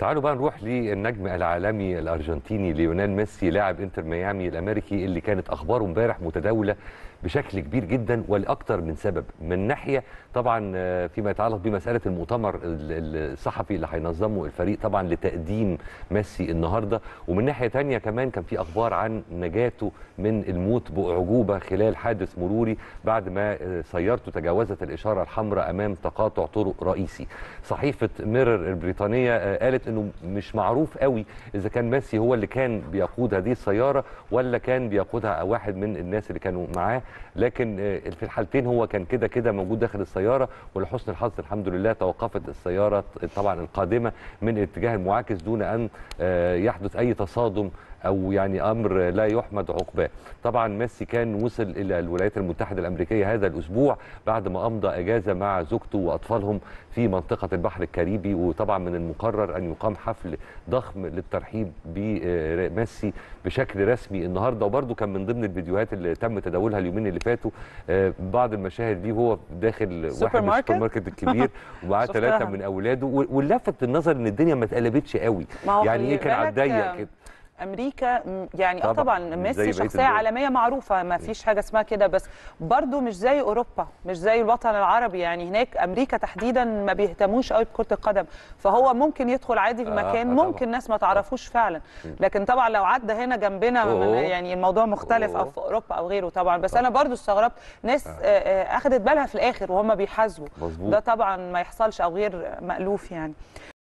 تعالوا بقى نروح للنجم العالمي الأرجنتيني ليونيل ميسي لاعب إنتر ميامي الأمريكي اللي كانت أخباره امبارح متداولة بشكل كبير جدا ولاكثر من سبب. من ناحية طبعا آه، فيما يتعلق بمسألة المؤتمر ال- ال- الصحفي اللي هينظمه الفريق طبعا لتقديم ميسي النهارده. ومن ناحية تانية كمان كان في أخبار عن نجاته من الموت بأعجوبة خلال حادث مروري بعد ما آه، سيارته تجاوزت الإشارة الحمراء أمام تقاطع طرق رئيسي. صحيفة ميرور البريطانية آه، قالت إنه مش معروف قوي إذا كان ميسي هو اللي كان بيقود هذه السيارة ولا كان بيقودها واحد من الناس اللي كانوا معاه. لكن آه، في الحالتين هو كان كده كده موجود داخل السيارة ولحسن الحظ الحمد لله توقفت السيارة طبعا القادمة من الاتجاه المعاكس دون أن آه، يحدث أي تصادم أو يعني أمر لا يحمد عقباه. طبعا ميسي كان وصل إلى الولايات المتحدة الأمريكية هذا الأسبوع بعد ما أمضى إجازة مع زوجته وأطفالهم في منطقة البحر الكاريبي وطبعا من المقرر أن يقام حفل ضخم للترحيب بميسي بشكل رسمي النهارده وبرده كان من ضمن الفيديوهات اللي تم تداولها اليومين اللي فاتوا آه، بعض المشاهد ليه وهو داخل واحد من؟ السوبر ماركت الكبير ومعاه. ثلاثة من أولاده واللفت النظر إن الدنيا ما اتقلبتش قوي هو يعني إيه كان على الضيق كده أمريكا يعني آه طبعاً، طبعا ميسي شخصية. عالمية معروفة ما فيش حاجة اسمها كده بس برضو مش زي أوروبا مش زي الوطن العربي. يعني هناك أمريكا تحديدا ما بيهتموش قوي بكرة القدم فهو ممكن يدخل عادي في آه، مكان آه، طبعاً. ممكن ناس ما تعرفوش فعلا. لكن طبعا لو عدى هنا جنبنا. يعني الموضوع مختلف أو أوه. في أوروبا أو غيره طبعا. بس أنا برضو استغربت ناس آه، آه، اخذت بالها في الآخر وهم بيحاسبوا. ده طبعا ما يحصلش أو غير مألوف يعني.